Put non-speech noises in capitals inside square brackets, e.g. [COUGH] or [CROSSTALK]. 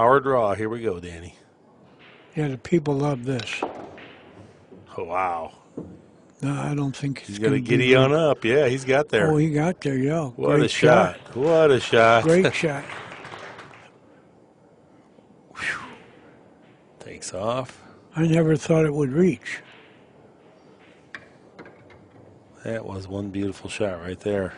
Power draw. Here we go, Danny. Yeah, the people love this. Oh, wow. No, I don't think He's going to giddy on up. Yeah, he's got there. Oh, he got there, yeah. what Great a shot. What a shot. Great [LAUGHS] shot. Takes off. I never thought it would reach. That was one beautiful shot right there.